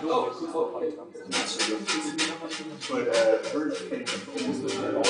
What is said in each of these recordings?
But uh, came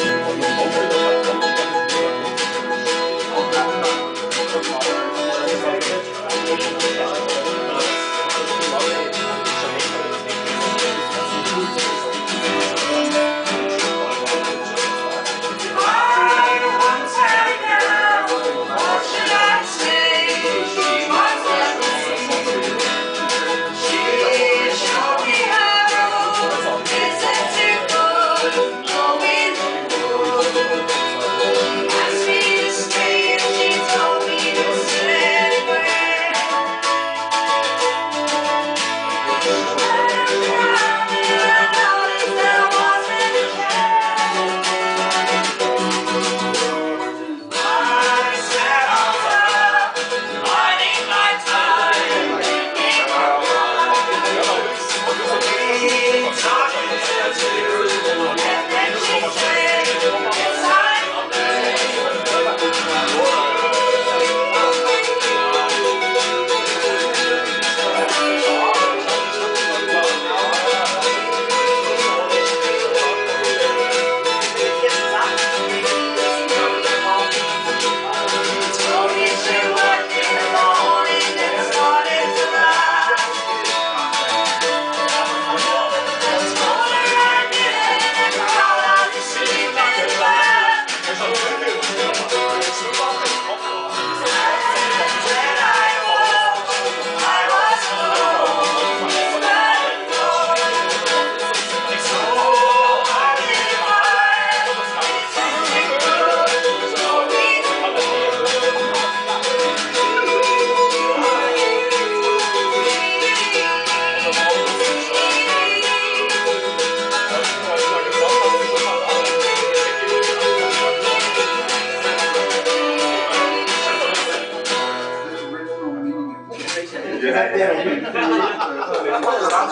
Shabbat. Giày thể thao.